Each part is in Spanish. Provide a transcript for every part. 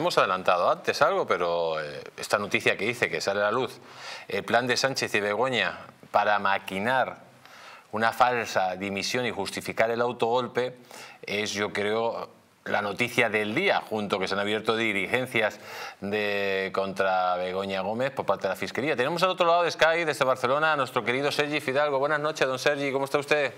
Hemos adelantado antes algo, pero eh, esta noticia que dice que sale a la luz, el plan de Sánchez y Begoña para maquinar una falsa dimisión y justificar el autogolpe es, yo creo, la noticia del día, junto que se han abierto dirigencias de, contra Begoña Gómez por parte de la Fiscalía. Tenemos al otro lado de Sky, desde Barcelona, a nuestro querido Sergi Fidalgo. Buenas noches, don Sergi, ¿cómo está usted?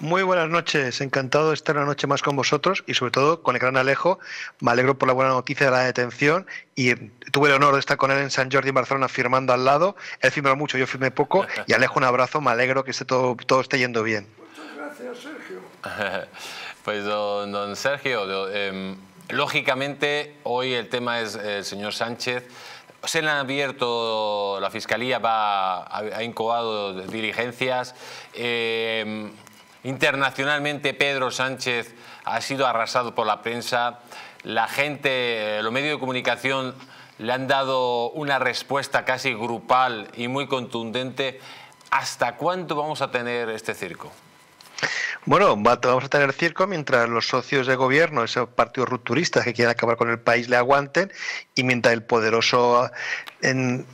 Muy buenas noches, encantado de estar una noche más con vosotros y sobre todo con el gran Alejo. Me alegro por la buena noticia de la detención y tuve el honor de estar con él en San Jordi en Barcelona firmando al lado. Él firmó mucho, yo firmé poco y Alejo un abrazo, me alegro que esté todo, todo esté yendo bien. Muchas gracias, Sergio. pues don, Sergio, em, lógicamente hoy el tema es el señor Sánchez. Se le han abierto, la Fiscalía va, ha, incubado diligencias. Eh, Internacionalmente Pedro Sánchez ha sido arrasado por la prensa. La gente, los medios de comunicación le han dado una respuesta casi grupal y muy contundente. ¿Hasta cuánto vamos a tener este circo? Bueno, vamos a tener circo mientras los socios de gobierno, esos partidos rupturistas que quieren acabar con el país, le aguanten y mientras el poderoso, en,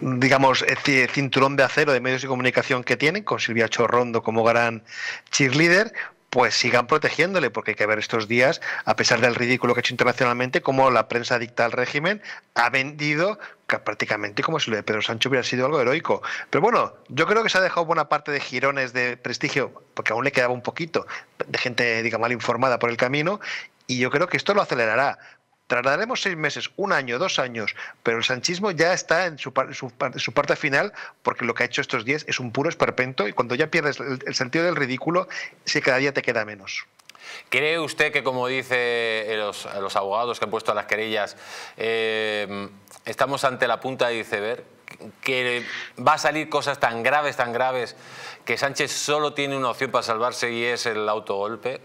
digamos, cinturón de acero de medios de comunicación que tienen, con Silvia Chorrondo como gran cheerleader, pues sigan protegiéndole, porque hay que ver estos días, a pesar del ridículo que ha hecho internacionalmente, cómo la prensa dicta al régimen ha vendido prácticamente como si lo de Pedro Sancho hubiera sido algo heroico. Pero bueno, yo creo que se ha dejado buena parte de girones de prestigio, porque aún le quedaba un poquito de gente, diga, mal informada por el camino, y yo creo que esto lo acelerará, Trasladaremos seis meses, un año, dos años, pero el sanchismo ya está en su, parte final porque lo que ha hecho estos días es un puro esperpento y cuando ya pierdes el, sentido del ridículo, sí cada día te queda menos. ¿Cree usted que, como dice los, los abogados que han puesto las querellas, eh, estamos ante la punta de iceberg? que va a salir cosas tan graves, tan graves, que Sánchez solo tiene una opción para salvarse y es el autogolpe?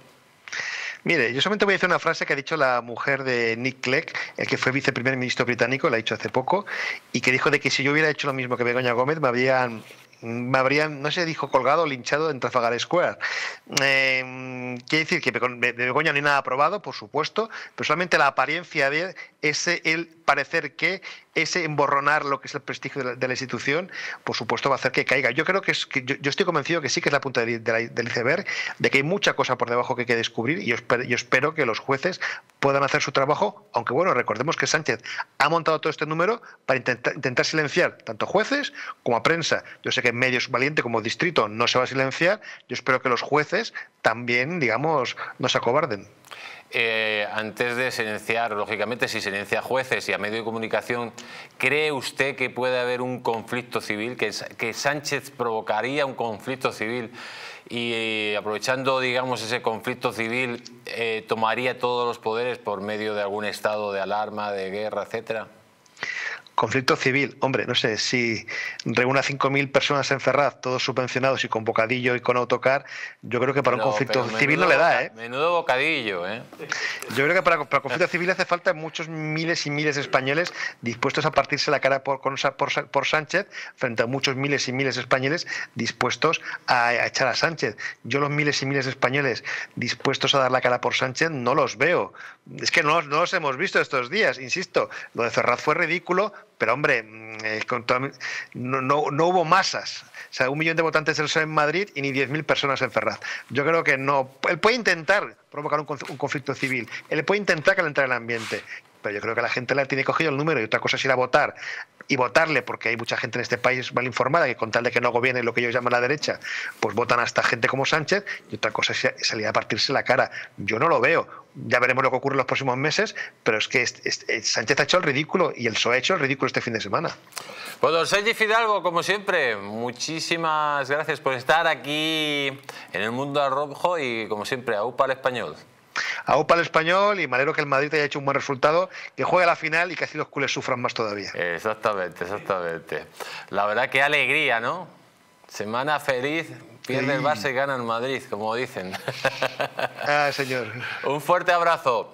Mire, yo solamente voy a decir una frase que ha dicho la mujer de Nick Clegg, el que fue viceprimer ministro británico, la ha dicho hace poco, y que dijo de que si yo hubiera hecho lo mismo que Begoña Gómez, me habrían me habrían, no sé, dijo colgado o linchado en Trafalgar Square. Eh, quiere decir que de Begoña no hay nada aprobado, por supuesto, pero solamente la apariencia de ese el parecer que ese emborronar lo que es el prestigio de la, institución, por supuesto, va a hacer que caiga. Yo creo que, es, yo, estoy convencido que sí que es la punta del iceberg, de que hay mucha cosa por debajo que hay que descubrir y yo espero que los jueces puedan hacer su trabajo, aunque bueno, recordemos que Sánchez ha montado todo este número para intentar, silenciar tanto jueces como a prensa. Yo sé que medios valiente como distrito no se va a silenciar, yo espero que los jueces también, digamos, no se acobarden. Eh, antes de silenciar, lógicamente, si silencia a jueces y a medios de comunicación, ¿cree usted que puede haber un conflicto civil, que Sánchez provocaría un conflicto civil y eh, aprovechando, digamos, ese conflicto civil, eh, tomaría todos los poderes por medio de algún estado de alarma, de guerra, etcétera? Conflicto civil, hombre, no sé, si reúne a 5.000 personas en Ferraz, todos subvencionados y con bocadillo y con autocar, yo creo que para un conflicto civil no le da, ¿eh? Menudo bocadillo, ¿eh? Yo creo que para, para conflicto civil hace falta muchos miles y miles de españoles dispuestos a partirse la cara por, por, por Sánchez frente a muchos miles y miles de españoles dispuestos a, echar a Sánchez. Yo los miles y miles de españoles dispuestos a dar la cara por Sánchez no los veo. Es que no, no los hemos visto estos días, insisto. Lo de Ferraz fue ridículo, pero hombre, mm, eh, no, no, hubo masas. O sea, un millón de votantes del en Madrid y ni 10.000 personas en Ferraz. Yo creo que no. Él puede intentar provocar un, conflicto civil, él puede intentar calentar el ambiente, pero yo creo que la gente le tiene cogido el número y otra cosa es ir a votar y votarle, porque hay mucha gente en este país mal informada que con tal de que no gobierne lo que ellos llaman la derecha, pues votan hasta gente como Sánchez y otra cosa es salir a partirse la cara. Yo no lo veo ya veremos lo que ocurre en los próximos meses, pero es que Sánchez ha hecho el ridículo y el PSOE ha hecho el ridículo este fin de semana. Pues don Sergi Fidalgo, como siempre, muchísimas gracias por estar aquí en el mundo al rojo y como siempre, AUPA al español. AUPA al español y me alegro que el Madrid haya hecho un buen resultado, que juegue la final y que así los culés sufran más todavía. Exactamente, exactamente. La verdad que alegría, ¿no? Semana feliz, pierde el base y gana en Madrid, como dicen. Ah, señor. Un fuerte abrazo.